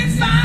It's fine.